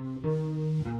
Wyrzucić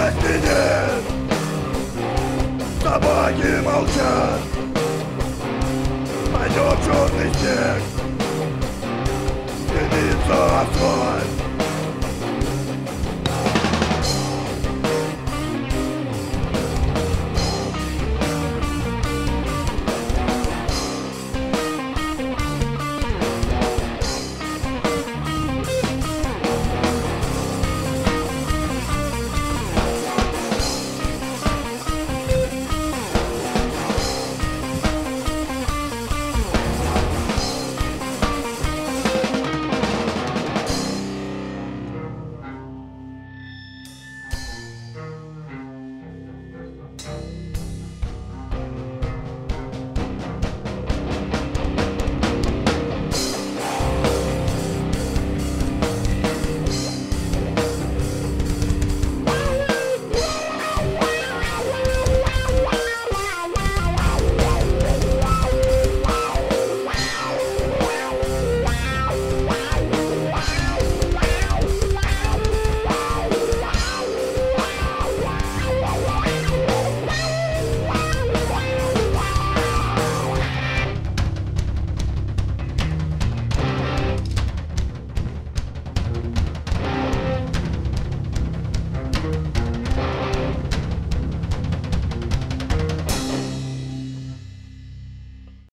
Реальности нет Собаки молчат Пойдет черный снег Дымится асфальт